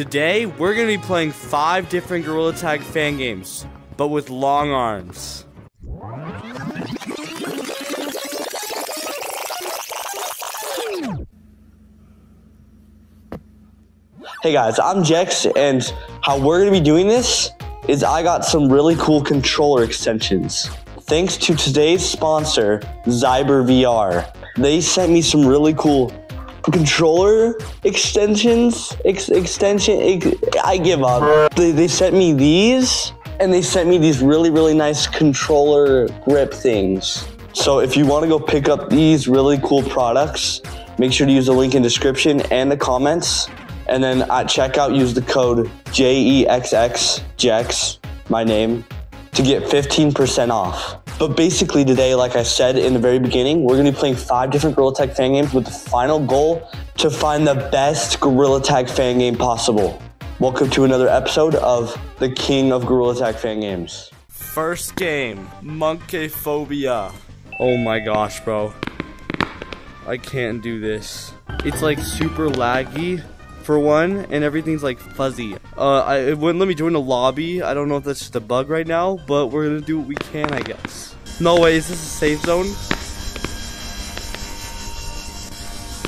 Today, we're going to be playing five different Gorilla Tag fan games, but with long arms. Hey guys, I'm Jexx, and how we're gonna be doing this is I got some really cool controller extensions. Thanks to today's sponsor, Zyber VR. They sent me some really cool controller extensions. Ex- extension. Ex- I give up. They, they sent me these, and they sent me these really, really nice controller grip things. So if you want to go pick up these really cool products, make sure to use the link in description and the comments. And then at checkout, use the code JEXX, JEX, my name, to get 15% off. But basically today, like I said in the very beginning, we're gonna be playing five different Gorilla Tag fan games with the final goal to find the best Gorilla Tag fan game possible. Welcome to another episode of the King of Gorilla Tag fan games. First game, Monkey Phobia. Oh my gosh, bro. I can't do this. It's like super laggy for one, and everything's like fuzzy. Uh, I, it wouldn't let me join the lobby. I don't know if that's just a bug right now, but we're gonna do what we can, I guess. No way, is this a safe zone?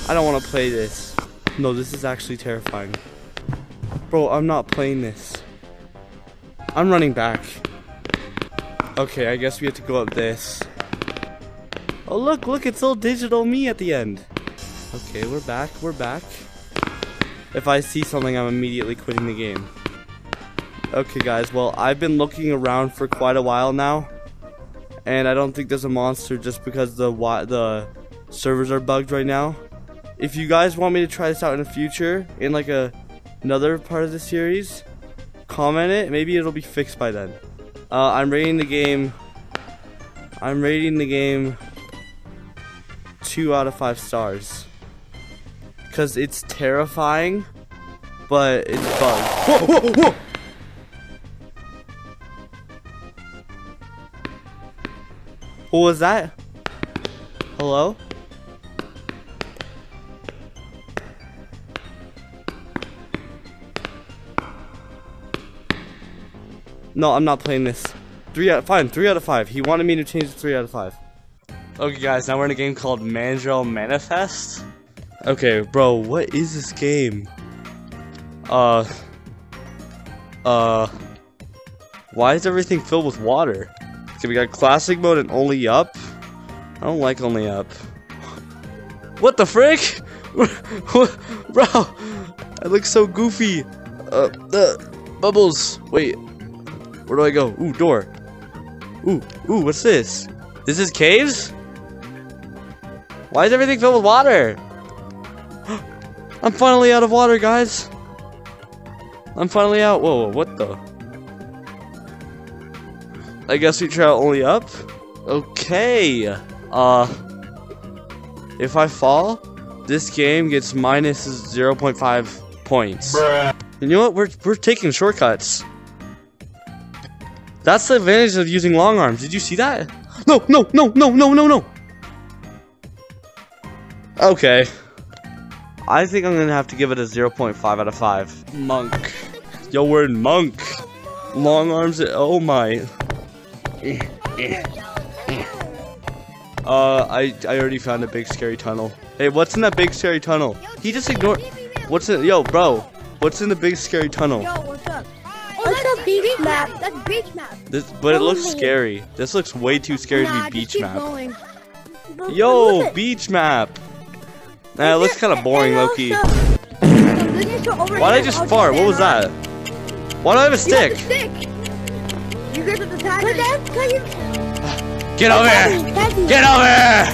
I don't want to play this. No, this is actually terrifying. Bro, I'm not playing this. I'm running back. Okay, I guess we have to go up this. Oh, look, look, it's all digital me at the end. Okay, we're back, we're back. If I see something, I'm immediately quitting the game. Okay, guys, well, I've been looking around for quite a while now. And I don't think there's a monster just because the the servers are bugged right now. If you guys want me to try this out in the future, in like a another part of the series, comment it. Maybe it'll be fixed by then. Uh, I'm rating the game. I'm rating the game two out of five stars because it's terrifying, but it's bugged. Whoa, whoa, whoa! What was that? Hello? No, I'm not playing this. Three out, fine, three out of five. He wanted me to change to three out of five. Okay, guys, now we're in a game called Mandrill Manifest. Okay, bro, what is this game? Uh, uh, why is everything filled with water? Okay, we got classic mode and only up. I don't like only up. What the frick? bro, I look so goofy. Uh, uh, bubbles. Wait, where do I go? Ooh, door. Ooh, ooh, what's this? This is caves? Why is everything filled with water? I'm finally out of water, guys. I'm finally out. Whoa, what the? I guess we try only up? Okay. Uh, if I fall, this game gets minus 0.5 points. Bruh. You know what? We're, we're taking shortcuts. That's the advantage of using long arms. Did you see that? No, no, no, no, no, no, no. Okay. I think I'm gonna have to give it a 0.5 out of 5. Monk. Yo, we're in Monk. Long arms, oh my. Uh, I, I already found a big scary tunnel. Hey, what's in that big scary tunnel? He just ignored. What's in, yo, bro, what's in the big scary tunnel? Yo, what's up? Oh, that's a beach map. That's beach map. This, but it looks scary. This looks way too scary nah, to be beach map. Going. Yo, beach map. Nah, it looks kind of boring, Loki. Why'd I just fart? What was that? Why do I have a stick? You guys have the tag. Get over here! Get over here!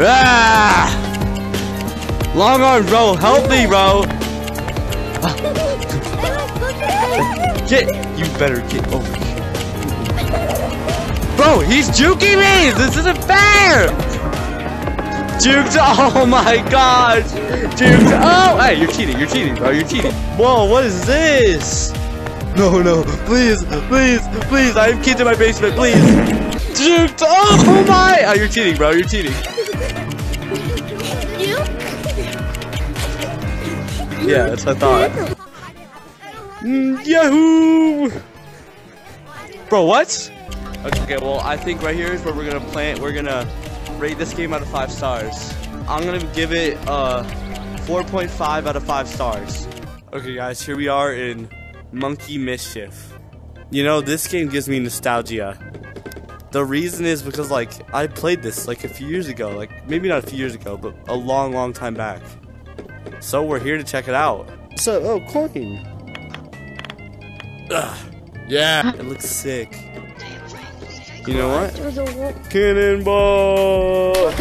Ah! Long arm, bro. Help me, bro. Get. You better get over here. Bro, he's juking me! This isn't fair! Juked, oh my gosh! Juked, oh! Hey, you're cheating, you're cheating, bro, you're cheating. Whoa, what is this? No, no, please, please, please, I have kids in my basement, please. Juked, oh my! Oh, you're cheating, bro, you're cheating. Yeah, that's what I thought. Mm, Yahoo! Bro, what? Okay, well, I think right here is where we're gonna plant. We're gonna rate this game out of five stars. I'm gonna give it uh 4.5 out of five stars. Okay, guys, here we are in Monkey Mischief. You know, this game gives me nostalgia. The reason is because, like, I played this like a few years ago. Like, maybe not a few years ago, but a long, long time back. So we're here to check it out. So, oh, coin. Ugh. Yeah, it looks sick. You know what? There's a wolf. Cannonball!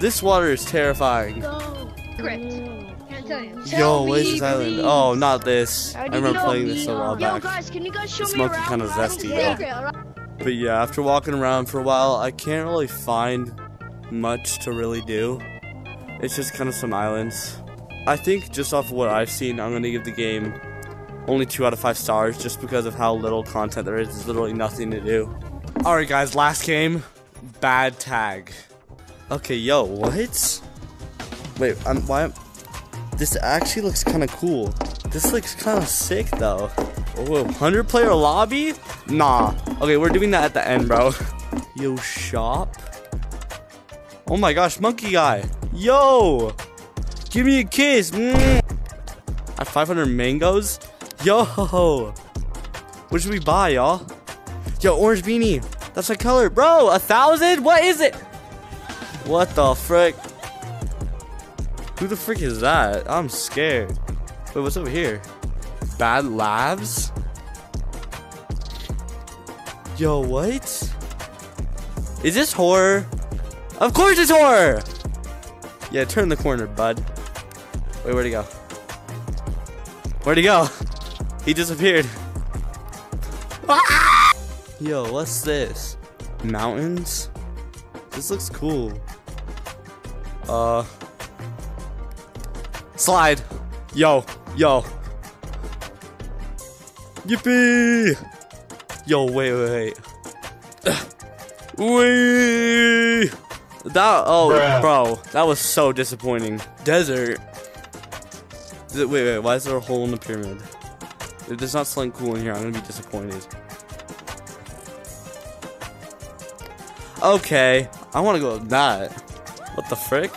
This water is terrifying. Go. Correct. Can I tell you? Yo, what is this island? Oh, oh not this. I remember playing this a while Yo, back. guys, can you guys show It's me around? kinda guys? zesty, though. But yeah, after walking around for a while, I can't really find much to really do. It's just kind of some islands. I think just off of what I've seen, I'm gonna give the game only two out of five stars just because of how little content there is. There's literally nothing to do. Alright guys, last game. Bad tag. Okay, yo, what? Wait, I'm why this actually looks kinda cool. This looks kinda sick though. Oh, 100 player lobby? Nah. Okay, we're doing that at the end, bro. Yo, shop. Oh my gosh, monkey guy. Yo! Give me a kiss. Mm. Have 500 mangoes? Yo! What should we buy, y'all? Yo, orange beanie. That's my color. Bro, a thousand? What is it? What the frick? Who the frick is that? I'm scared. Wait, what's over here? Bad Labs? Yo, what? Is this horror? Of course it's horror! Yeah, turn the corner, bud. Wait, where'd he go? Where'd he go? He disappeared. Ah! Yo, what's this? Mountains? This looks cool. Uh. Slide. Yo, yo. Yippee! Yo, wait, wait, wait. Wee! That, oh, Bruh. bro, that was so disappointing. Desert. Wait, wait, why is there a hole in the pyramid? If there's not something cool in here, I'm gonna be disappointed. Okay, I wanna go with that. What the frick?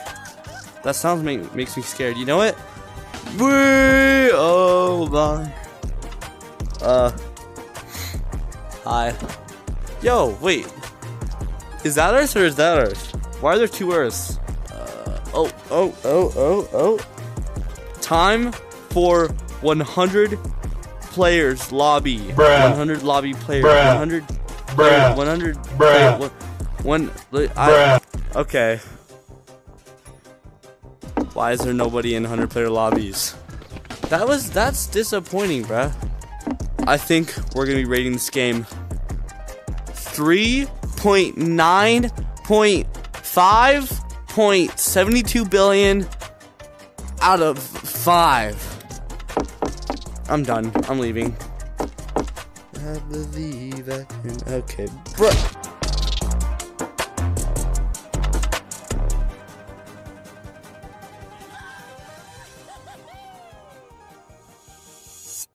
That sounds make, makes me scared. You know what? Wee! Oh my. Uh. Hi. Yo, wait. Is that Earth or is that Earth? Why are there two Earths? Uh, oh, oh, oh, oh, oh. Time for 100 players lobby. Bruh. 100 lobby players. Bruh. 100. Bruh. 100. Bruh. player- one- One. I, okay. Why is there nobody in 100 player lobbies? That was that's disappointing, bruh. I think we're gonna be rating this game 3.9.5.72 billion out of 5. I'm done. I'm leaving. I believe I can. Okay, bruh.